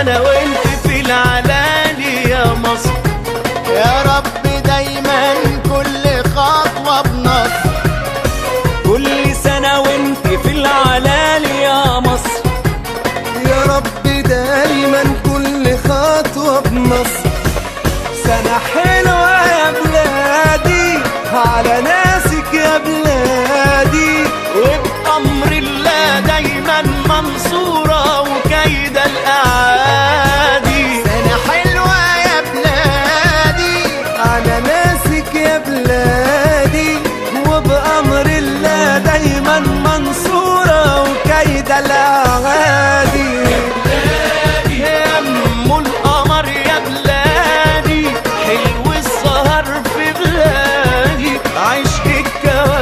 أنا وأنت في العلالي يا مصر. يا رب دايما كل خطوة بنصر. كل سنة وأنت في العلالي يا مصر. يا رب دايما كل خطوة بنصر. سنة حلوة يا بلادي على نادي الأعادي يم القمر يا بلادي حلو السهر في بلادي. عشق الكواب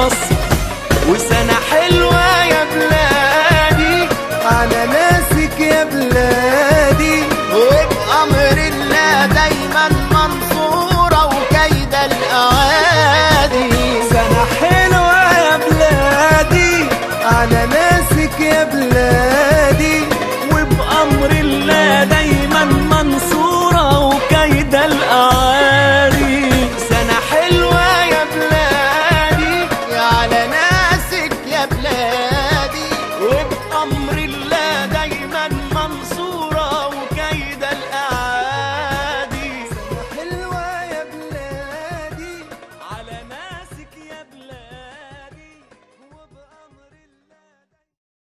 مصر وسنة حلوة يا بلادي. على ناسك يا بلادي. وبأمر الله دايماً